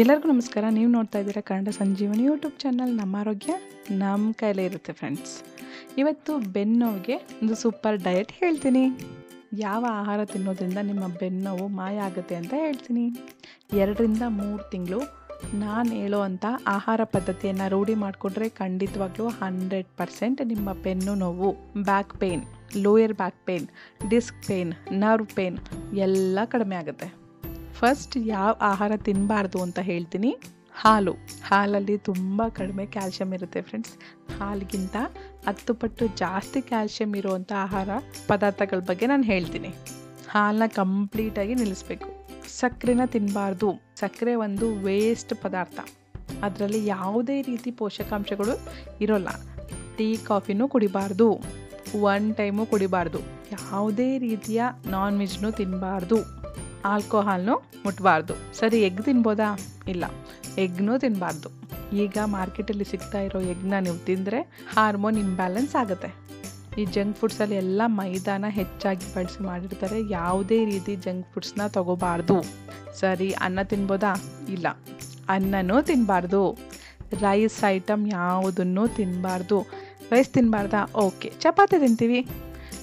ಎಲ್ಲರಿಗೂ ನಮಸ್ಕಾರ. ನೀವು ನೋಡ್ತಾ ಇದ್ದೀರಾ ಕನ್ನಡ ಸಂಜೀವನಿ ಯೂಟ್ಯೂಬ್ ಚಾನಲ್. ನಮ್ಮ ಆರೋಗ್ಯ ನಮ್ಮ ಕೈಲೇ ಇರುತ್ತೆ ಫ್ರೆಂಡ್ಸ್ ಇವತ್ತು ಬೆನ್ನೋವಿಗೆ ಒಂದು ಸೂಪರ್ ಡಯಟ್ ಹೇಳ್ತೀನಿ. ಯಾವ ಆಹಾರ ತಿನ್ನೋದ್ರಿಂದ ನಿಮ್ಮ ಬೆನ್ನೋವು ಮಾಯ ಆಗುತ್ತೆ ಅಂತ ಹೇಳ್ತೀನಿ. ಎರಡರಿಂದ ಮೂರು ತಿಂಗಳು ನಾನು ಹೇಳೋ ಅಂಥ ಆಹಾರ ಪದ್ಧತಿಯನ್ನು ರೂಢಿ ಮಾಡಿಕೊಂಡ್ರೆ ಖಂಡಿತವಾಗ್ಲೂ ಹಂಡ್ರೆಡ್ ಪರ್ಸೆಂಟ್ ನಿಮ್ಮ ಬೆನ್ನು ನೋವು back pain lower back pain disc pain nerve pain ಎಲ್ಲ ಕಡಿಮೆ ಆಗುತ್ತೆ. ಫಸ್ಟ್ ಯಾವ ಆಹಾರ ತಿನ್ನಬಾರ್ದು ಅಂತ ಹೇಳ್ತೀನಿ. ಹಾಲು. ಹಾಲಲ್ಲಿ ತುಂಬ ಕಡಿಮೆ ಕ್ಯಾಲ್ಶಿಯಂ ಇರುತ್ತೆ ಫ್ರೆಂಡ್ಸ್. ಹಾಲಿಗಿಂತ ಹತ್ತು ಪಟ್ಟು ಜಾಸ್ತಿ ಕ್ಯಾಲ್ಶಿಯಂ ಇರುವಂಥ ಆಹಾರ ಪದಾರ್ಥಗಳ ಬಗ್ಗೆ ನಾನು ಹೇಳ್ತೀನಿ. ಹಾಲನ್ನ ಕಂಪ್ಲೀಟಾಗಿ ನಿಲ್ಲಿಸ್ಬೇಕು. ಸಕ್ಕರೆನ ತಿನ್ನಬಾರ್ದು ಸಕ್ಕರೆ ಒಂದು ವೇಸ್ಟ್ ಪದಾರ್ಥ. ಅದರಲ್ಲಿ ಯಾವುದೇ ರೀತಿ ಪೋಷಕಾಂಶಗಳು ಇರೋಲ್ಲ. ಟೀ, ಕಾಫಿನೂ ಕುಡಿಬಾರ್ದು. ಒನ್ ಟೈಮು ಕುಡಿಬಾರ್ದು. ಯಾವುದೇ ರೀತಿಯ ನಾನ್ ವೆಜ್ನೂ ತಿನ್ನಬಾರ್ದು ಆಲ್ಕೋಹಾಲ್ನು ಮುಟ್ಬಾರ್ದು. ಸರಿ, ಎಗ್ ತಿನ್ಬೋದಾ? ಇಲ್ಲ. ಎಗ್ನೂ ತಿನ್ನಬಾರ್ದು ಈಗ ಮಾರ್ಕೆಟಲ್ಲಿ ಸಿಗ್ತಾ ಇರೋ ಎಗ್ನ ನೀವು ತಿಂದರೆ ಹಾರ್ಮೋನ್ ಇಂಬ್ಯಾಲೆನ್ಸ್ ಆಗುತ್ತೆ. ಈ ಜಂಕ್ ಫುಡ್ಸಲ್ಲಿ ಎಲ್ಲ ಮೈದಾನ ಹೆಚ್ಚಾಗಿ ಬಳಸಿ ಮಾಡಿರ್ತಾರೆ. ಯಾವುದೇ ರೀತಿ ಜಂಕ್ ಫುಡ್ಸ್ನ ತಗೋಬಾರ್ದು. ಸರಿ, ಅನ್ನ ತಿನ್ಬೋದಾ? ಇಲ್ಲ. ಅನ್ನನೂ ತಿನ್ನಬಾರ್ದು ರೈಸ್ ಐಟಮ್ ಯಾವುದನ್ನು ತಿನ್ನಬಾರ್ದು ರೈಸ್ ತಿನ್ನಬಾರ್ದಾ ಓಕೆ. ಚಪಾತಿ ತಿಂತೀವಿ.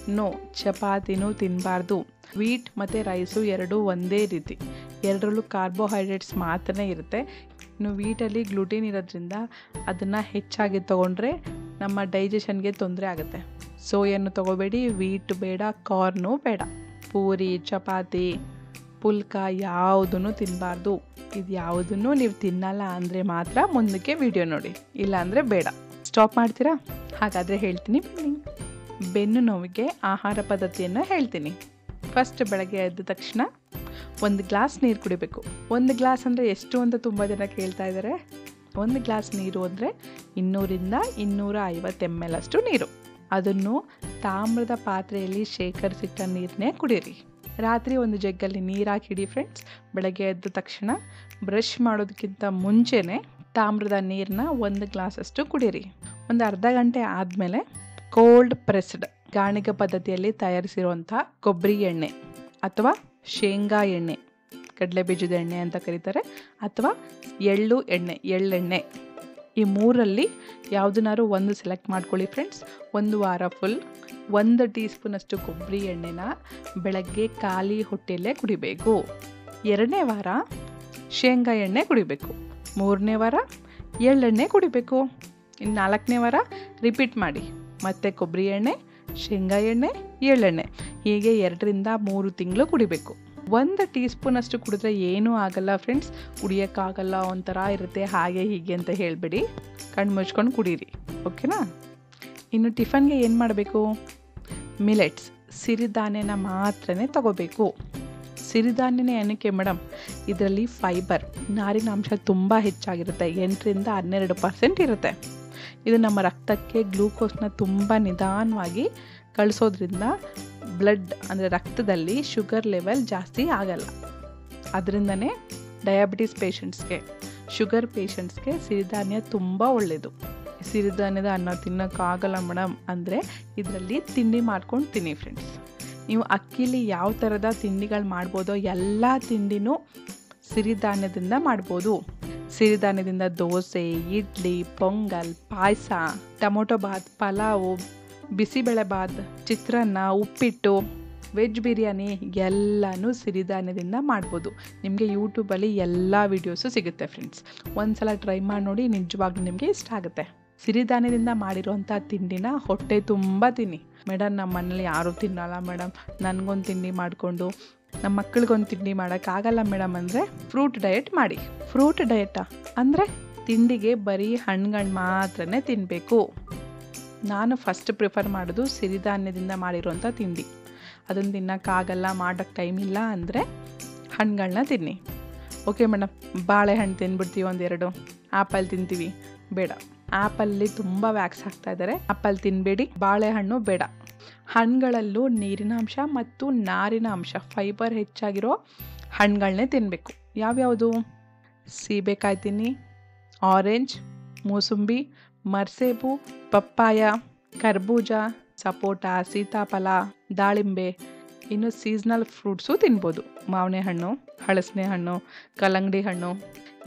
ನೋ, ಚಪಾತಿನೂ ತಿನ್ನಬಾರ್ದು ವೀಟ್ ಮತ್ತು ರೈಸು ಎರಡೂ ಒಂದೇ ರೀತಿ. ಎರಡರಲ್ಲೂ ಕಾರ್ಬೋಹೈಡ್ರೇಟ್ಸ್ ಮಾತ್ರ ಇರುತ್ತೆ. ಇನ್ನು ವೀಟಲ್ಲಿ ಗ್ಲುಟೀನ್ ಇರೋದ್ರಿಂದ ಅದನ್ನು ಹೆಚ್ಚಾಗಿ ತೊಗೊಂಡ್ರೆ ನಮ್ಮ ಡೈಜೆಷನ್ಗೆ ತೊಂದರೆ ಆಗುತ್ತೆ. ಸೋಯನ್ನು ತೊಗೋಬೇಡಿ, ವೀಟ್ ಬೇಡ, ಕಾರ್ನು ಬೇಡ. ಪೂರಿ, ಚಪಾತಿ, ಪುಲ್ಕ ಯಾವುದನ್ನು ತಿನ್ನಬಾರ್ದು ಇದು ಯಾವುದನ್ನು ನೀವು ತಿನ್ನಲ್ಲ ಅಂದರೆ ಮಾತ್ರ ಮುಂದಕ್ಕೆ ವಿಡಿಯೋ ನೋಡಿ. ಇಲ್ಲಾಂದರೆ ಬೇಡ. ಸ್ಟಾಪ್ ಮಾಡ್ತೀರಾ? ಹಾಗಾದರೆ ಹೇಳ್ತೀನಿ. ಬನ್ನಿ ನೋವಿಗೆ ಆಹಾರ ಪದ್ಧತಿಯನ್ನು ಹೇಳ್ತೀನಿ. ಫಸ್ಟ್ ಬೆಳಗ್ಗೆ ಎದ್ದ ತಕ್ಷಣ ಒಂದು ಗ್ಲಾಸ್ ನೀರು ಕುಡಿಬೇಕು. ಒಂದು ಗ್ಲಾಸ್ ಅಂದರೆ ಎಷ್ಟು ಅಂತ ತುಂಬ ಜನ ಕೇಳ್ತಾ ಇದ್ದಾರೆ ಒಂದು ಗ್ಲಾಸ್ ನೀರು ಅಂದರೆ ಇನ್ನೂರಿಂದ ಇನ್ನೂರ ಐವತ್ತು ಎಂ ಎಲ್ ಅಷ್ಟು ನೀರು. ಅದನ್ನು ತಾಮ್ರದ ಪಾತ್ರೆಯಲ್ಲಿ ಶೇಖರಿಸಿಟ್ಟ ನೀರನ್ನೇ ಕುಡೀರಿ. ರಾತ್ರಿ ಒಂದು ಜಗ್ಗಲ್ಲಿ ನೀರು ಹಾಕಿಡಿ ಫ್ರೆಂಡ್ಸ್ ಬೆಳಗ್ಗೆ ಎದ್ದ ತಕ್ಷಣ ಬ್ರಷ್ ಮಾಡೋದಕ್ಕಿಂತ ಮುಂಚೆನೇ ತಾಮ್ರದ ನೀರನ್ನ ಒಂದು ಗ್ಲಾಸಷ್ಟು ಕುಡೀರಿ. ಒಂದು ಅರ್ಧ ಗಂಟೆ ಆದಮೇಲೆ ಕೋಲ್ಡ್ ಪ್ರೆಸ್ಡ್ ಗಾಣಿಗ ಪದ್ಧತಿಯಲ್ಲಿ ತಯಾರಿಸಿರುವಂಥ ಕೊಬ್ಬರಿ ಎಣ್ಣೆ ಅಥವಾ ಶೇಂಗಾ ಎಣ್ಣೆ, ಕಡಲೆ ಬೀಜದ ಎಣ್ಣೆ ಅಂತ ಕರೀತಾರೆ, ಅಥವಾ ಎಳ್ಳು ಎಣ್ಣೆ, ಎಳ್ಳೆಣ್ಣೆ. ಈ ಮೂರಲ್ಲಿ ಯಾವುದನ್ನಾರು ಒಂದು ಸೆಲೆಕ್ಟ್ ಮಾಡ್ಕೊಳ್ಳಿ ಫ್ರೆಂಡ್ಸ್ ಒಂದು ವಾರ ಫುಲ್ ಒಂದು ಟೀ ಸ್ಪೂನಷ್ಟು ಕೊಬ್ಬರಿ ಎಣ್ಣೆನ ಬೆಳಗ್ಗೆ ಖಾಲಿ ಹೊಟ್ಟೆಯಲ್ಲೇ ಕುಡಿಬೇಕು. ಎರಡನೇ ವಾರ ಶೇಂಗಾ ಎಣ್ಣೆ ಕುಡಿಬೇಕು. ಮೂರನೇ ವಾರ ಎಳ್ಳೆಣ್ಣೆ ಕುಡಿಬೇಕು. ಇನ್ನು ನಾಲ್ಕನೇ ವಾರ ರಿಪೀಟ್ ಮಾಡಿ. ಮತ್ತೆ ಕೊಬ್ಬರಿ ಎಣ್ಣೆ ಶೇಂಗಾ ಎಣ್ಣೆ, ಎಳ್ಳೆಣ್ಣೆ. ಹೀಗೆ ಎರಡರಿಂದ ಮೂರು ತಿಂಗಳು ಕುಡಿಬೇಕು. ಒಂದು ಟೀ ಸ್ಪೂನಷ್ಟು ಕುಡಿದ್ರೆ ಏನೂ ಆಗಲ್ಲ ಫ್ರೆಂಡ್ಸ್. ಕುಡಿಯೋಕ್ಕಾಗಲ್ಲ ಒಂಥರ ಇರುತ್ತೆ, ಹಾಗೆ ಹೀಗೆ ಅಂತ ಹೇಳಿಬಿಡಿ. ಕಣ್ಣು ಮುಚ್ಕೊಂಡು ಕುಡೀರಿ, ಓಕೆನಾ? ಇನ್ನು ಟಿಫನ್ಗೆ ಏನು ಮಾಡಬೇಕು? ಮಿಲೆಟ್ಸ್, ಸಿರಿಧಾನ್ಯನ ಮಾತ್ರನೇ ತಗೋಬೇಕು. ಸಿರಿಧಾನ್ಯನೇ ಏನಕ್ಕೆ ಮೇಡಮ್? ಇದರಲ್ಲಿ ಫೈಬರ್ ನಾರಿನಾಂಶ ತುಂಬ ಹೆಚ್ಚಾಗಿರುತ್ತೆ, ಎಂಟರಿಂದ ಹನ್ನೆರಡು ಪರ್ಸೆಂಟ್ ಇರುತ್ತೆ. ಇದು ನಮ್ಮ ರಕ್ತಕ್ಕೆ ಗ್ಲೂಕೋಸ್ನ ತುಂಬ ನಿಧಾನವಾಗಿ ಕಳಿಸೋದ್ರಿಂದ ಬ್ಲಡ್ ಅಂದರೆ ರಕ್ತದಲ್ಲಿ ಶುಗರ್ ಲೆವೆಲ್ ಜಾಸ್ತಿ ಆಗಲ್ಲ. ಅದರಿಂದನೇ ಡಯಾಬಿಟಿಸ್ ಪೇಷಂಟ್ಸ್ಗೆ ಶುಗರ್ ಪೇಷಂಟ್ಸ್ಗೆ ಸಿರಿಧಾನ್ಯ ತುಂಬ ಒಳ್ಳೆಯದು ಸಿರಿಧಾನ್ಯದ ಅನ್ನ ತಿನ್ನೋಕ್ಕಾಗಲ್ಲ ಮೇಡಮ್ ಅಂದರೆ ಇದರಲ್ಲಿ ತಿಂಡಿ ಮಾಡ್ಕೊಂಡು ತಿನ್ನಿ ಫ್ರೆಂಡ್ಸ್ ನೀವು ಅಕ್ಕಿಲಿ ಯಾವ ಥರದ ತಿಂಡಿಗಳು ಮಾಡ್ಬೋದೋ ಎಲ್ಲ ತಿಂಡಿನೂ ಸಿರಿಧಾನ್ಯದಿಂದ ಮಾಡ್ಬೋದು. ಸಿರಿಧಾನ್ಯದಿಂದ ದೋಸೆ, ಇಡ್ಲಿ, ಪೊಂಗಲ್, ಪಾಯಸ, ಟೊಮೊಟೊ ಬಾತ್ ಪಲಾವು ಬಿಸಿಬೇಳೆ ಬಾತ್ ಚಿತ್ರಾನ್ನ, ಉಪ್ಪಿಟ್ಟು, ವೆಜ್ ಬಿರಿಯಾನಿ ಎಲ್ಲನೂ ಸಿರಿಧಾನ್ಯದಿಂದ ಮಾಡ್ಬೋದು. ನಿಮಗೆ ಯೂಟ್ಯೂಬಲ್ಲಿ ಎಲ್ಲ ವೀಡಿಯೋಸು ಸಿಗುತ್ತೆ ಫ್ರೆಂಡ್ಸ್ ಒಂದು ಸಲ ಟ್ರೈ ಮಾಡಿ ನೋಡಿ, ನಿಜವಾಗ್ಲೂ ನಿಮಗೆ ಇಷ್ಟ ಆಗುತ್ತೆ. ಸಿರಿಧಾನ್ಯದಿಂದ ಮಾಡಿರುವಂಥ ತಿಂಡಿನ ಹೊಟ್ಟೆ ತುಂಬ ತಿನ್ನಿ. ಮೇಡಮ್, ನಮ್ಮ ಮನೇಲಿ ಯಾರೂ ತಿನ್ನಲ್ಲ ಮೇಡಮ್. ನನಗೊಂದು ತಿಂಡಿ ಮಾಡಿಕೊಂಡು, ನಮ್ಮ ಮಕ್ಕಳಿಗೊಂದು ತಿಂಡಿ ಮಾಡೋಕ್ಕಾಗಲ್ಲ ಮೇಡಮ್ ಅಂದರೆ ಫ್ರೂಟ್ ಡಯಟ್ ಮಾಡಿ. ಫ್ರೂಟ್ ಡಯಟಾ ಅಂದರೆ ತಿಂಡಿಗೆ ಬರೀ ಹಣ್ಣುಗಳು ಮಾತ್ರನೇ ತಿನ್ನಬೇಕು ನಾನು ಫಸ್ಟ್ ಪ್ರಿಫರ್ ಮಾಡೋದು ಸಿರಿಧಾನ್ಯದಿಂದ ಮಾಡಿರೋಂಥ ತಿಂಡಿ. ಅದನ್ನು ತಿನ್ನೋಕ್ಕಾಗಲ್ಲ ಮಾಡೋಕ್ಕೆ ಟೈಮ್ ಇಲ್ಲ ಅಂದರೆ ಹಣ್ಣುಗಳನ್ನ ತಿನ್ನಿ. ಓಕೆ ಮೇಡಮ್, ಬಾಳೆಹಣ್ಣು ತಿನ್ಬಿಡ್ತೀವಿ ಒಂದೆರಡು. ಆ್ಯಪಲ್ ತಿಂತೀವಿ. ಬೇಡ. ಆ್ಯಪಲ್ಲಿ ತುಂಬ ವ್ಯಾಕ್ಸ್ ಹಾಕ್ತಾ ಇದ್ದಾರೆ. ಆ್ಯಪಲ್ ತಿನ್ನಬೇಡಿ ಬಾಳೆಹಣ್ಣು ಬೇಡ. ಹಣ್ಣುಗಳಲ್ಲೂ ನೀರಿನ ಅಂಶ ಮತ್ತು ನಾರಿನ ಅಂಶ, ಫೈಬರ್ ಹೆಚ್ಚಾಗಿರೋ ಹಣ್ಣುಗಳನ್ನೇ ತಿನ್ನಬೇಕು ಯಾವ್ಯಾವುದು? ಸೀಬೆಕಾಯಿ ತಿನ್ನಿ ಆರೆಂಜ್, ಮೂಸಂಬಿ, ಮರ್ಸೇಬು, ಪಪ್ಪಾಯ, ಕರ್ಬೂಜ, ಸಪೋಟ, ಸೀತಾಫಲ, ದಾಳಿಂಬೆ. ಇನ್ನು ಸೀಸ್ನಲ್ ಫ್ರೂಟ್ಸು ತಿನ್ಬೋದು. ಮಾವನೆ ಹಣ್ಣು ಹಳಸನೆ ಹಣ್ಣು ಕಲ್ಲಂಗಡಿ ಹಣ್ಣು.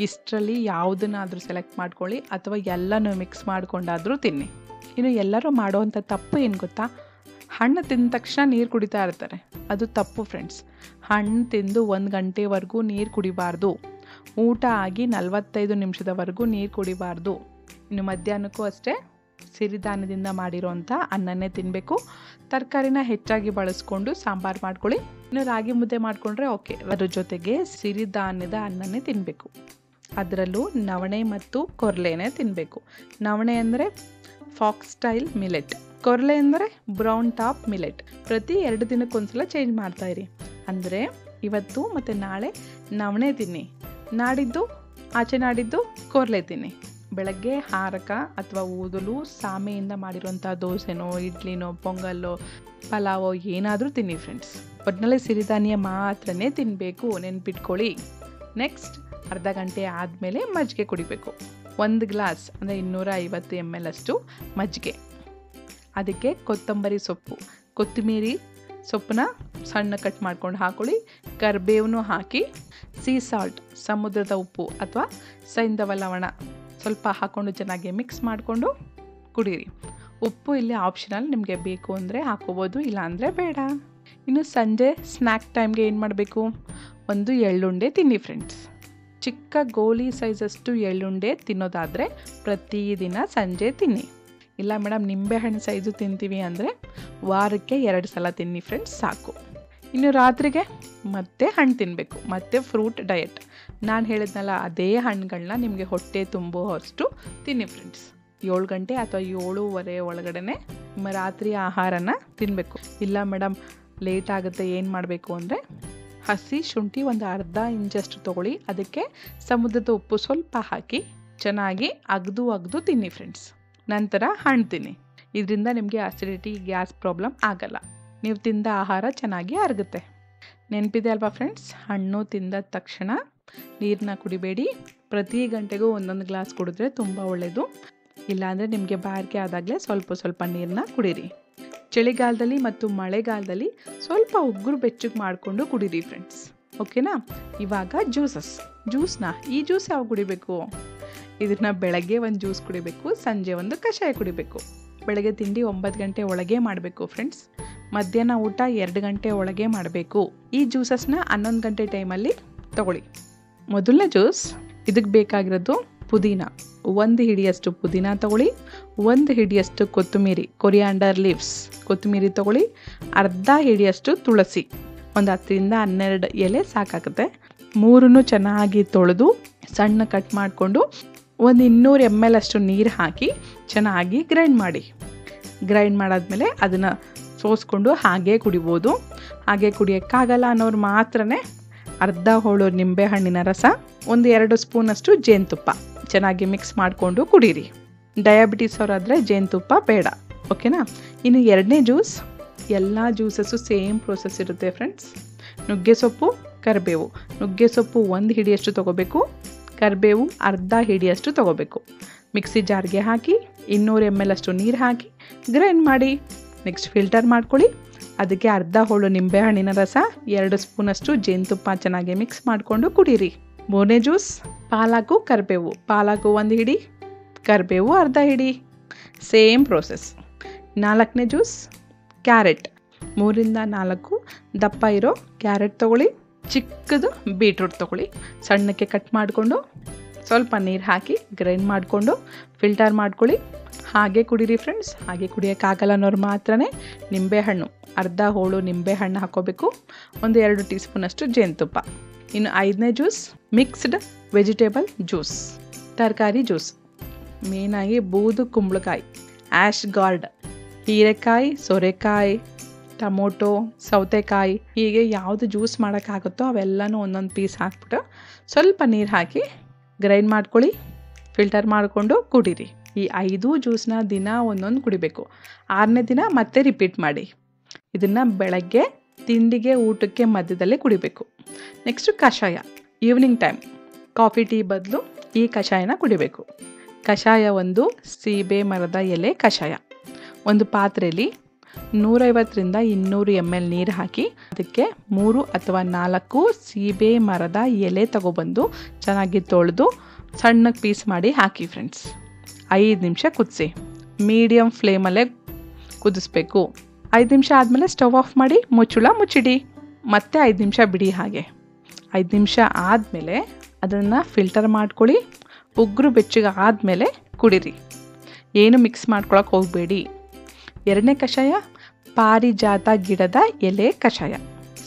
ಇಷ್ಟರಲ್ಲಿ ಯಾವುದನ್ನಾದರೂ ಸೆಲೆಕ್ಟ್ ಮಾಡ್ಕೊಳ್ಳಿ ಅಥವಾ ಎಲ್ಲನೂ ಮಿಕ್ಸ್ ಮಾಡ್ಕೊಂಡಾದರೂ ತಿನ್ನಿ. ಇನ್ನು ಎಲ್ಲರೂ ಮಾಡುವಂಥ ತಪ್ಪು ಏನು ಗೊತ್ತಾ? ಹಣ್ಣು ತಿಂದ ತಕ್ಷಣ ನೀರು ಕುಡಿತಾ ಇರ್ತಾರೆ. ಅದು ತಪ್ಪು ಫ್ರೆಂಡ್ಸ್ ಹಣ್ಣು ತಿಂದು ಒಂದು ಗಂಟೆವರೆಗೂ ನೀರು ಕುಡಿಬಾರ್ದು. ಊಟ ಆಗಿ ನಲವತ್ತೈದು ನಿಮಿಷದವರೆಗೂ ನೀರು ಕುಡಿಬಾರ್ದು. ಇನ್ನು ಮಧ್ಯಾಹ್ನಕ್ಕೂ ಅಷ್ಟೇ ಸಿರಿಧಾನ್ಯದಿಂದ ಮಾಡಿರೋಂಥ ಅನ್ನನೇ ತಿನ್ನಬೇಕು ತರಕಾರಿನ ಹೆಚ್ಚಾಗಿ ಬಳಸ್ಕೊಂಡು ಸಾಂಬಾರು ಮಾಡ್ಕೊಳ್ಳಿ. ಇನ್ನು ರಾಗಿ ಮುದ್ದೆ ಮಾಡಿಕೊಂಡ್ರೆ ಓಕೆ ಅದ್ರ ಜೊತೆಗೆ ಸಿರಿಧಾನ್ಯದ ಅನ್ನನೇ ತಿನ್ನಬೇಕು ಅದರಲ್ಲೂ ನವಣೆ ಮತ್ತು ಕೊರ್ಲೆನೇ ತಿನ್ನಬೇಕು ನವಣೆ ಅಂದರೆ ಫಾಕ್ಸ್ ಸ್ಟೈಲ್ ಮಿಲೆಟ್. ಕೊರ್ಲೆ ಅಂದರೆ ಬ್ರೌನ್ ಟಾಪ್ ಮಿಲೆಟ್. ಪ್ರತಿ ಎರಡು ದಿನಕ್ಕೊಂದ್ಸಲ ಚೇಂಜ್ ಮಾಡ್ತಾ ಇರಿ. ಅಂದರೆ ಇವತ್ತು ಮತ್ತು ನಾಳೆ ನವಣೆ ತಿನ್ನಿ. ನಾಡಿದ್ದು, ಆಚೆ ನಾಡಿದ್ದು ಕೊರ್ಲೆ ತಿನ್ನಿ. ಬೆಳಗ್ಗೆ ಹಾರಕ ಅಥವಾ ಊದಲು ಸಾಮೆಯಿಂದ ಮಾಡಿರುವಂಥ ದೋಸೆನೋ, ಇಡ್ಲಿನೋ, ಪೊಂಗಲ್ಲೋ, ಪಲಾವೋ ಏನಾದರೂ ತಿನ್ನಿ ಫ್ರೆಂಡ್ಸ್ ಒಟ್ಟಿನಲ್ಲಿ ಸಿರಿಧಾನ್ಯ ಮಾತ್ರನೇ ತಿನ್ನಬೇಕು ನೆನ್ಪಿಟ್ಕೊಳ್ಳಿ. ನೆಕ್ಸ್ಟ್ ಅರ್ಧ ಗಂಟೆ ಆದಮೇಲೆ ಮಜ್ಜಿಗೆ ಕುಡಿಬೇಕು. ಒಂದು ಗ್ಲಾಸ್ ಅಂದರೆ ಇನ್ನೂರ ಐವತ್ತು ಎಂ ಎಲ್ ಅಷ್ಟು ಮಜ್ಜಿಗೆ. ಅದಕ್ಕೆ ಕೊತ್ತಂಬರಿ ಸೊಪ್ಪು. ಕೊತ್ತಂಬರಿ ಸೊಪ್ಪನ್ನ ಸಣ್ಣ ಕಟ್ ಮಾಡ್ಕೊಂಡು ಹಾಕೊಳ್ಳಿ. ಕರ್ಬೇವನ್ನು ಹಾಕಿ ಸೀ ಸಾಲ್ಟ್ ಸಮುದ್ರದ ಉಪ್ಪು ಅಥವಾ ಸೈಂಧವ ಲವಣ ಸ್ವಲ್ಪ ಹಾಕ್ಕೊಂಡು ಚೆನ್ನಾಗಿ ಮಿಕ್ಸ್ ಮಾಡಿಕೊಂಡು ಕುಡೀರಿ. ಉಪ್ಪು ಇಲ್ಲಿ ಆಪ್ಷನಲ್ ನಿಮಗೆ ಬೇಕು ಅಂದರೆ ಹಾಕೋಬೋದು, ಇಲ್ಲಾಂದರೆ ಬೇಡ. ಇನ್ನು ಸಂಜೆ ಸ್ನ್ಯಾಕ್ ಟೈಮ್ಗೆ ಏನು ಮಾಡಬೇಕು? ಒಂದು ಎಳ್ಳುಂಡೆ ತಿನ್ನಿ ಫ್ರೆಂಡ್ಸ್ ಚಿಕ್ಕ ಗೋಲಿ ಸೈಜಷ್ಟು ಎಳ್ಳುಂಡೆ ತಿನ್ನೋದಾದರೆ ಪ್ರತಿದಿನ ಸಂಜೆ ತಿನ್ನಿ. ಇಲ್ಲ ಮೇಡಮ್ ನಿಂಬೆಹಣ್ಣು ಸೈಜು ತಿಂತೀವಿ ಅಂದರೆ ವಾರಕ್ಕೆ ಎರಡು ಸಲ ತಿನ್ನಿ ಫ್ರೆಂಡ್ಸ್ ಸಾಕು. ಇನ್ನು ರಾತ್ರಿಗೆ ಮತ್ತೆ ಹಣ್ಣು ತಿನ್ನಬೇಕು ಮತ್ತೆ ಫ್ರೂಟ್ ಡಯಟ್ ನಾನು ಹೇಳಿದ್ನಲ್ಲ, ಅದೇ ಹಣ್ಣುಗಳನ್ನ ನಿಮಗೆ ಹೊಟ್ಟೆ ತುಂಬೋ ಅಷ್ಟು ತಿನ್ನಿ ಫ್ರೆಂಡ್ಸ್ ಏಳು ಗಂಟೆ ಅಥವಾ ಏಳೂವರೆ ಒಳಗಡೆ ನಿಮ್ಮ ರಾತ್ರಿ ಆಹಾರನ ತಿನ್ನಬೇಕು ಇಲ್ಲ ಮೇಡಮ್ ಲೇಟ್ ಆಗುತ್ತೆ, ಏನು ಮಾಡಬೇಕು ಅಂದರೆ ಹಸಿ ಶುಂಠಿ ಒಂದು ಅರ್ಧ ಇಂಚಷ್ಟು ತೊಗೊಳ್ಳಿ. ಅದಕ್ಕೆ ಸಮುದ್ರದ ಉಪ್ಪು ಸ್ವಲ್ಪ ಹಾಕಿ ಚೆನ್ನಾಗಿ ಅಗ್ದು ಅಗ್ದು ತಿನ್ನಿ ಫ್ರೆಂಡ್ಸ್ ನಂತರ ಹಣ್ಣು ತಿನ್ನಿ. ಇದರಿಂದ ನಿಮಗೆ ಆಸಿಡಿಟಿ ಗ್ಯಾಸ್ ಪ್ರಾಬ್ಲಮ್ ಆಗಲ್ಲ. ನೀವು ತಿಂದ ಆಹಾರ ಚೆನ್ನಾಗಿ ಅರಗುತ್ತೆ. ನೆನಪಿದೆ ಅಲ್ವಾ ಫ್ರೆಂಡ್ಸ್ ಹಣ್ಣು ತಿಂದ ತಕ್ಷಣ ನೀರನ್ನ ಕುಡಿಬೇಡಿ. ಪ್ರತಿ ಗಂಟೆಗೂ ಒಂದೊಂದು ಗ್ಲಾಸ್ ಕುಡಿದ್ರೆ ತುಂಬ ಒಳ್ಳೆಯದು ಇಲ್ಲಾಂದರೆ ನಿಮಗೆ ಬಾರಿಕೆ ಆದಾಗಲೇ ಸ್ವಲ್ಪ ಸ್ವಲ್ಪ ನೀರನ್ನ ಕುಡೀರಿ. ಚಳಿಗಾಲದಲ್ಲಿ ಮತ್ತು ಮಳೆಗಾಲದಲ್ಲಿ ಸ್ವಲ್ಪ ಉಗುರು ಬೆಚ್ಚಗೆ ಮಾಡಿಕೊಂಡು ಕುಡೀರಿ ಫ್ರೆಂಡ್ಸ್ ಓಕೆನಾ ಇವಾಗ ಜ್ಯೂಸಸ್ ಜ್ಯೂಸ್ನ ಈ ಜ್ಯೂಸ್ ಯಾವ ಕುಡಿಬೇಕು? ಇದನ್ನ ಬೆಳಗ್ಗೆ ಒಂದು ಜ್ಯೂಸ್ ಕುಡಿಬೇಕು, ಸಂಜೆ ಒಂದು ಕಷಾಯ ಕುಡಿಬೇಕು. ಬೆಳಗ್ಗೆ ತಿಂಡಿ ಒಂಬತ್ತು ಗಂಟೆ ಒಳಗೆ ಮಾಡಬೇಕು ಫ್ರೆಂಡ್ಸ್ ಮಧ್ಯಾಹ್ನ ಊಟ ಎರಡು ಗಂಟೆ ಒಳಗೆ ಮಾಡಬೇಕು. ಈ ಜ್ಯೂಸಸ್ನ ಹನ್ನೊಂದು ಗಂಟೆ ಟೈಮಲ್ಲಿ ತಗೊಳ್ಳಿ. ಮೊದಲನೇ ಜ್ಯೂಸ್ ಇದಕ್ಕೆ ಬೇಕಾಗಿರೋದು ಪುದೀನ. ಒಂದು ಹಿಡಿಯಷ್ಟು ಪುದೀನ ತಗೊಳ್ಳಿ, ಒಂದು ಹಿಡಿಯಷ್ಟು ಕೊತ್ತಂಬರಿ ಕೊರಿಯಾಂಡರ್ ಲೀವ್ಸ್ ಕೊತ್ತಂಬರಿ ತಗೊಳ್ಳಿ, ಅರ್ಧ ಹಿಡಿಯಷ್ಟು ತುಳಸಿ. ಒಂದು ಹತ್ತರಿಂದ ಹನ್ನೆರಡು ಎಲೆ ಸಾಕಾಗುತ್ತೆ. ಮೂರನ್ನು ಚೆನ್ನಾಗಿ ತೊಳೆದು ಸಣ್ಣ ಕಟ್ ಮಾಡಿಕೊಂಡು ಒಂದು ಇನ್ನೂರು ಎಂ ಎಲ್ ಅಷ್ಟು ನೀರು ಹಾಕಿ ಚೆನ್ನಾಗಿ ಗ್ರೈಂಡ್ ಮಾಡಿ. ಗ್ರೈಂಡ್ ಮಾಡಾದಮೇಲೆ ಅದನ್ನು ಸೋಸ್ಕೊಂಡು ಹಾಗೇ ಕುಡಿಬೋದು. ಹಾಗೆ ಕುಡಿಯೋಕ್ಕಾಗಲ್ಲ ಅನ್ನೋರು ಮಾತ್ರನೇ ಅರ್ಧ ಹೋಳು ನಿಂಬೆಹಣ್ಣಿನ ರಸ, ಒಂದು ಎರಡು ಸ್ಪೂನಷ್ಟು ಜೇನುತುಪ್ಪ. ಚೆನ್ನಾಗಿ ಮಿಕ್ಸ್ ಮಾಡಿಕೊಂಡು ಕುಡೀರಿ. ಡಯಾಬಿಟಿಸ್ ಅವರಾದರೆ ಜೇನುತುಪ್ಪ ಬೇಡ ಓಕೆನಾ ಇನ್ನು ಎರಡನೇ ಜ್ಯೂಸ್ ಎಲ್ಲ ಜ್ಯೂಸಸ್ಸು ಸೇಮ್ ಪ್ರೋಸೆಸ್ ಇರುತ್ತೆ ಫ್ರೆಂಡ್ಸ್ ನುಗ್ಗೆ ಸೊಪ್ಪು, ಕರಿಬೇವು. ನುಗ್ಗೆ ಸೊಪ್ಪು ಒಂದು ಹಿಡಿಯಷ್ಟು ತೊಗೋಬೇಕು, ಕರಿಬೇವು ಅರ್ಧ ಹಿಡಿಯಷ್ಟು ತೊಗೋಬೇಕು. ಮಿಕ್ಸಿ ಜಾರ್ಗೆ ಹಾಕಿ, ಇನ್ನೂರು ಎಂ ಎಲ್ ಅಷ್ಟು ನೀರು ಹಾಕಿ ಗ್ರೈಂಡ್ ಮಾಡಿ ನೆಕ್ಸ್ಟ್ ಫಿಲ್ಟರ್ ಮಾಡ್ಕೊಳ್ಳಿ. ಅದಕ್ಕೆ ಅರ್ಧ ಹೋಳು ನಿಂಬೆಹಣ್ಣಿನ ರಸ, ಎರಡು ಸ್ಪೂನಷ್ಟು ಜೇನುತುಪ್ಪ ಚೆನ್ನಾಗಿ ಮಿಕ್ಸ್ ಮಾಡಿಕೊಂಡು ಕುಡೀರಿ. ಮೂರನೇ ಜ್ಯೂಸ್, ಪಾಲಾಕು ಕರಿಬೇವು. ಪಾಲಾಕು ಒಂದು ಹಿಡಿ, ಕರಿಬೇವು ಅರ್ಧ ಹಿಡಿ. ಸೇಮ್ ಪ್ರೋಸೆಸ್ ನಾಲ್ಕನೇ ಜ್ಯೂಸ್, ಕ್ಯಾರೆಟ್. ಮೂರಿಂದ ನಾಲ್ಕು ದಪ್ಪ ಇರೋ ಕ್ಯಾರೆಟ್ ತೊಗೊಳ್ಳಿ. ಚಿಕ್ಕದು ಬೀಟ್ರೂಟ್ ತೊಗೊಳ್ಳಿ. ಸಣ್ಣಕ್ಕೆ ಕಟ್ ಮಾಡಿಕೊಂಡು ಸ್ವಲ್ಪ ನೀರು ಹಾಕಿ ಗ್ರೈಂಡ್ ಮಾಡಿಕೊಂಡು ಫಿಲ್ಟರ್ ಮಾಡ್ಕೊಳ್ಳಿ. ಹಾಗೆ ಕುಡೀರಿ ಫ್ರೆಂಡ್ಸ್ ಹಾಗೆ ಕುಡಿಯೋಕ್ಕಾಗಲ್ಲ ಅನ್ನೋರು ಮಾತ್ರನೇ ನಿಂಬೆಹಣ್ಣು. ಅರ್ಧ ಹೋಳು ನಿಂಬೆಹಣ್ಣು ಹಾಕೋಬೇಕು. ಒಂದು ಎರಡು ಟೀ ಸ್ಪೂನಷ್ಟು ಜೇನುತುಪ್ಪ. ಇನ್ನು ಐದನೇ ಜ್ಯೂಸ್ ಮಿಕ್ಸ್ಡ್ ವೆಜಿಟೇಬಲ್ ಜ್ಯೂಸ್ ತರಕಾರಿ ಜ್ಯೂಸ್ ಮೇನಾಗಿ ಬೂದು ಕುಂಬಳಕಾಯಿ ಆ್ಯಶ್ ಗಾರ್ಡ್ ಹೀರೆಕಾಯಿ, ಸೋರೆಕಾಯಿ, ಟೊಮೊಟೊ, ಸೌತೆಕಾಯಿ. ಹೀಗೆ ಯಾವುದು ಜ್ಯೂಸ್ ಮಾಡೋಕ್ಕಾಗುತ್ತೋ ಅವೆಲ್ಲನೂ ಒಂದೊಂದು ಪೀಸ್ ಹಾಕ್ಬಿಟ್ಟು ಸ್ವಲ್ಪ ನೀರು ಹಾಕಿ ಗ್ರೈಂಡ್ ಮಾಡ್ಕೊಳ್ಳಿ ಫಿಲ್ಟರ್ ಮಾಡಿಕೊಂಡು ಕುಡೀರಿ. ಈ ಐದು ಜ್ಯೂಸ್ನ ದಿನ ಒಂದೊಂದು ಕುಡಿಬೇಕು. ಆರನೇ ದಿನ ಮತ್ತೆ ರಿಪೀಟ್ ಮಾಡಿ. ಇದನ್ನು ಬೆಳಗ್ಗೆ, ತಿಂಡಿಗೆ, ಊಟಕ್ಕೆ ಮಧ್ಯದಲ್ಲಿ ಕುಡಿಬೇಕು. ನೆಕ್ಸ್ಟು ಕಷಾಯ ಈವ್ನಿಂಗ್ ಟೈಮ್ ಕಾಫಿ ಟೀ ಬದಲು ಈ ಕಷಾಯನ ಕುಡಿಬೇಕು. ಕಷಾಯ ಒಂದು ಸೀಬೆ ಮರದ ಎಲೆ ಕಷಾಯ. ಒಂದು ಪಾತ್ರೆಯಲ್ಲಿ ನೂರೈವತ್ತರಿಂದ ಇನ್ನೂರು ಎಂ ಎಲ್ ನೀರು ಹಾಕಿ ಅದಕ್ಕೆ ಮೂರು ಅಥವಾ ನಾಲ್ಕು ಸೀಬೆ ಮರದ ಎಲೆ ತಗೊಬಂದು ಚೆನ್ನಾಗಿ ತೊಳೆದು ಸಣ್ಣಗೆ ಪೀಸ್ ಮಾಡಿ ಹಾಕಿ ಫ್ರೆಂಡ್ಸ್ ಐದು ನಿಮಿಷ ಕುದಿಸಿ. ಮೀಡಿಯಮ್ ಫ್ಲೇಮಲ್ಲೇ ಕುದಿಸ್ಬೇಕು. ಐದು ನಿಮಿಷ ಆದಮೇಲೆ ಸ್ಟವ್ ಆಫ್ ಮಾಡಿ ಮುಚ್ಚುಳ ಮುಚ್ಚಿಡಿ. ಮತ್ತೆ ಐದು ನಿಮಿಷ ಬಿಡಿ ಹಾಗೆ. ಐದು ನಿಮಿಷ ಆದಮೇಲೆ ಅದನ್ನು ಫಿಲ್ಟರ್ ಮಾಡ್ಕೊಳ್ಳಿ. ಉಗುರು ಬೆಚ್ಚಗೆ ಆದಮೇಲೆ ಕುಡಿರಿ. ಏನು ಮಿಕ್ಸ್ ಮಾಡ್ಕೊಳಕ್ಕೆ ಹೋಗಬೇಡಿ. ಎರಡನೇ ಕಷಾಯ, ಪಾರಿಜಾತ ಗಿಡದ ಎಲೆ ಕಷಾಯ.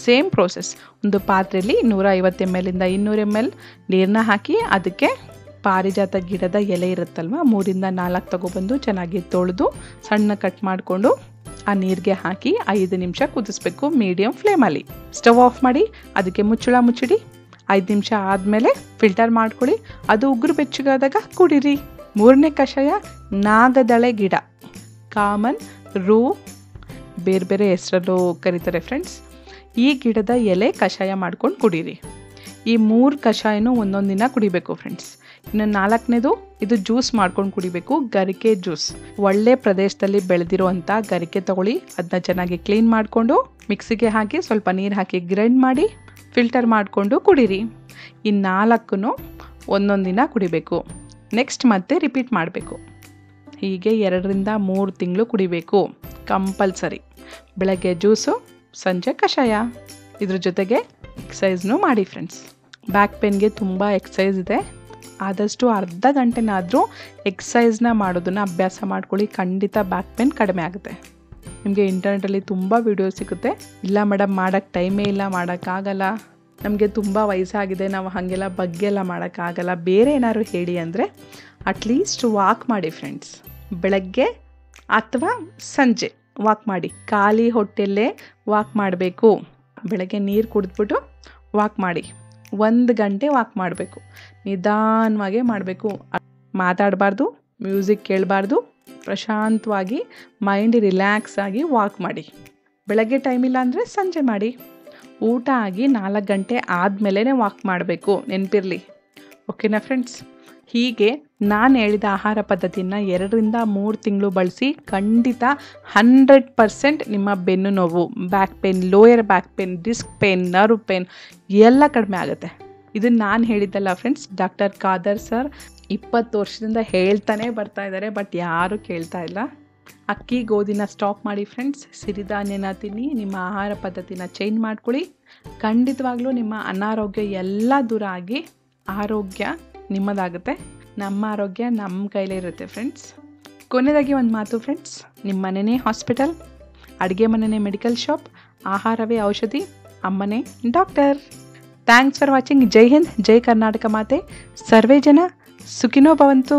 Same process. ಒಂದು ಪಾತ್ರೆಯಲ್ಲಿ ನೂರ ಐವತ್ತು ಎಂ ಎಲ್ಲಿಂದ ಇನ್ನೂರು ಎಂ ಎಲ್ ನೀರನ್ನ ಹಾಕಿ ಅದಕ್ಕೆ ಪಾರಿಜಾತ ಗಿಡದ ಎಲೆ ಇರುತ್ತಲ್ವ? ಮೂರಿಂದ ನಾಲ್ಕು ತಗೊಬಂದು ಚೆನ್ನಾಗಿ ತೊಳೆದು ಸಣ್ಣ ಕಟ್ ಮಾಡಿಕೊಂಡು ಆ ನೀರಿಗೆ ಹಾಕಿ ಐದು ನಿಮಿಷ ಕುದಿಸ್ಬೇಕು ಮೀಡಿಯಂ ಫ್ಲೇಮಲ್ಲಿ ಸ್ಟವ್ ಆಫ್ ಮಾಡಿ, ಅದಕ್ಕೆ ಮುಚ್ಚಳ ಮುಚ್ಚಿಡಿ. ಐದು ನಿಮಿಷ ಆದಮೇಲೆ ಫಿಲ್ಟರ್ ಮಾಡ್ಕೊಳ್ಳಿ. ಅದು ಉಗುರು ಬೆಚ್ಚಗಾದಾಗ ಕುಡಿರಿ. ಮೂರನೇ ಕಷಾಯ ನಾಗದಳೆ ಗಿಡ. ಕಾಮನ್ ರೂ ಬೇರೆ ಬೇರೆ ಹೆಸರಲ್ಲೂ ಕರೀತಾರೆ ಫ್ರೆಂಡ್ಸ್ ಈ ಗಿಡದ ಎಲೆ ಕಷಾಯ ಮಾಡ್ಕೊಂಡು ಕುಡೀರಿ. ಈ ಮೂರು ಕಷಾಯನೂ ಒಂದೊಂದು ದಿನ ಕುಡಿಬೇಕು ಫ್ರೆಂಡ್ಸ್ ಇನ್ನು ನಾಲ್ಕನೇದು, ಇದು ಜ್ಯೂಸ್ ಮಾಡ್ಕೊಂಡು ಕುಡಿಬೇಕು, ಗರಿಕೆ ಜ್ಯೂಸ್ ಒಳ್ಳೆ ಪ್ರದೇಶದಲ್ಲಿ ಬೆಳೆದಿರುವಂಥ ಗರಿಕೆ ತಗೊಳ್ಳಿ ಅದನ್ನ ಚೆನ್ನಾಗಿ ಕ್ಲೀನ್ ಮಾಡಿಕೊಂಡು ಮಿಕ್ಸಿಗೆ ಹಾಕಿ, ಸ್ವಲ್ಪ ನೀರು ಹಾಕಿ ಗ್ರೈಂಡ್ ಮಾಡಿ ಫಿಲ್ಟರ್ ಮಾಡಿಕೊಂಡು ಕುಡೀರಿ. ಈ ನಾಲ್ಕು ಒಂದೊಂದು ದಿನ ಕುಡಿಬೇಕು. ನೆಕ್ಸ್ಟ್ ಮತ್ತೆ ರಿಪೀಟ್ ಮಾಡಬೇಕು. ಹೀಗೆ ಎರಡರಿಂದ ಮೂರು ತಿಂಗಳು ಕುಡಿಬೇಕು. ಕಂಪಲ್ಸರಿ. ಬೆಳಗ್ಗೆ ಜ್ಯೂಸು ಸಂಜೆ ಕಷಾಯ. ಇದ್ರ ಜೊತೆಗೆ ಎಕ್ಸಸೈಸ್ನೂ ಮಾಡಿ ಫ್ರೆಂಡ್ಸ್ ಬ್ಯಾಕ್ ಪೇನ್ಗೆ ತುಂಬ ಎಕ್ಸಸೈಸ್ ಇದೆ. ಆದಷ್ಟು ಅರ್ಧ ಗಂಟೆನಾದರೂ ಎಕ್ಸಸೈಸ್ನ ಮಾಡೋದನ್ನು ಅಭ್ಯಾಸ ಮಾಡ್ಕೊಳ್ಳಿ. ಖಂಡಿತ ಬ್ಯಾಕ್ ಪೇನ್ ಕಡಿಮೆ ಆಗುತ್ತೆ. ನಿಮಗೆ ಇಂಟರ್ನೆಟಲ್ಲಿ ತುಂಬ ವಿಡಿಯೋ ಸಿಗುತ್ತೆ. ಇಲ್ಲ ಮೇಡಮ್ ಮಾಡೋಕ್ಕೆ ಟೈಮೇ ಇಲ್ಲ ಮಾಡೋಕ್ಕಾಗಲ್ಲ ನಮಗೆ ತುಂಬ ವಯಸ್ಸಾಗಿದೆ. ನಾವು ಹಾಗೆಲ್ಲ ಬಗ್ಗೆ ಎಲ್ಲ ಮಾಡೋಕ್ಕಾಗಲ್ಲ ಬೇರೆ ಏನಾದ್ರು ಹೇಳಿ ಅಂದರೆ ಅಟ್ಲೀಸ್ಟ್ ವಾಕ್ ಮಾಡಿ ಫ್ರೆಂಡ್ಸ್ ಬೆಳಗ್ಗೆ ಅಥವಾ ಸಂಜೆ ವಾಕ್ ಮಾಡಿ. ಖಾಲಿ ಹೊಟ್ಟೆಲ್ಲೇ ವಾಕ್ ಮಾಡಬೇಕು. ಬೆಳಗ್ಗೆ ನೀರು ಕುಡಿದ್ಬಿಟ್ಟು ವಾಕ್ ಮಾಡಿ. ಒಂದು ಗಂಟೆ ವಾಕ್ ಮಾಡಬೇಕು. ನಿಧಾನವಾಗೇ ಮಾಡಬೇಕು. ಮಾತಾಡಬಾರ್ದು ಮ್ಯೂಸಿಕ್ ಕೇಳಬಾರ್ದು. ಪ್ರಶಾಂತವಾಗಿ ಮೈಂಡ್ ರಿಲ್ಯಾಕ್ಸ್ ಆಗಿ ವಾಕ್ ಮಾಡಿ. ಬೆಳಗ್ಗೆ ಟೈಮ್ ಇಲ್ಲ ಅಂದರೆ ಸಂಜೆ ಮಾಡಿ. ಊಟ ಆಗಿ ನಾಲ್ಕು ಗಂಟೆ ಆದಮೇಲೆ ವಾಕ್ ಮಾಡಬೇಕು. ನೆನಪಿರಲಿ. ಓಕೆನಾ ಫ್ರೆಂಡ್ಸ್ ಹೀಗೆ ನಾನು ಹೇಳಿದ ಆಹಾರ ಪದ್ಧತಿನ ಎರಡರಿಂದ ಮೂರು ತಿಂಗಳು ಬಳಸಿ ಖಂಡಿತ ಹಂಡ್ರೆಡ್ ಪರ್ಸೆಂಟ್ ನಿಮ್ಮ ಬೆನ್ನು ನೋವು back pain lower back pain disc pain nerve pain ಎಲ್ಲ ಕಡಿಮೆ ಆಗುತ್ತೆ. ಇದನ್ನು ನಾನು ಹೇಳಿದ್ದಲ್ಲ ಫ್ರೆಂಡ್ಸ್ ಡಾಕ್ಟರ್ ಖಾದರ್ ಸರ್ ಇಪ್ಪತ್ತು ವರ್ಷದಿಂದ ಹೇಳ್ತಾನೆ ಬರ್ತಾ ಇದ್ದಾರೆ ಬಟ್ ಯಾರೂ ಕೇಳ್ತಾ ಇಲ್ಲ. ಅಕ್ಕಿ ಗೋಧಿನ ಸ್ಟಾಪ್ ಮಾಡಿ ಫ್ರೆಂಡ್ಸ್ ಸಿರಿಧಾನ್ಯನ ತಿನ್ನಿ, ನಿಮ್ಮ ಆಹಾರ ಪದ್ಧತಿನ ಚೇಂಜ್ ಮಾಡ್ಕೊಳ್ಳಿ. ಖಂಡಿತವಾಗ್ಲೂ ನಿಮ್ಮ ಅನಾರೋಗ್ಯ ಎಲ್ಲ ದೂರ ಆಗಿ ಆರೋಗ್ಯ ನಿಮ್ಮದಾಗುತ್ತೆ. ನಮ್ಮ ಆರೋಗ್ಯ ನಮ್ಮ ಕೈಲೇ ಇರುತ್ತೆ ಫ್ರೆಂಡ್ಸ್ ಕೊನೆಯದಾಗಿ ಒಂದು ಮಾತು ಫ್ರೆಂಡ್ಸ್ ನಿಮ್ಮ ಮನೆಯೇ ಹಾಸ್ಪಿಟಲ್ ಅಡುಗೆ ಮನೆಯೇ ಮೆಡಿಕಲ್ ಶಾಪ್ ಆಹಾರವೇ ಔಷಧಿ, ಅಮ್ಮನೇ ಡಾಕ್ಟರ್ ಥ್ಯಾಂಕ್ಸ್ ಫಾರ್ ವಾಚಿಂಗ್ ಜೈ ಹಿಂದ್, ಜೈ ಕರ್ನಾಟಕ ಮಾತೆ. ಸರ್ವೇ ಜನ ಸುಖಿನೋ ಭವಂತು.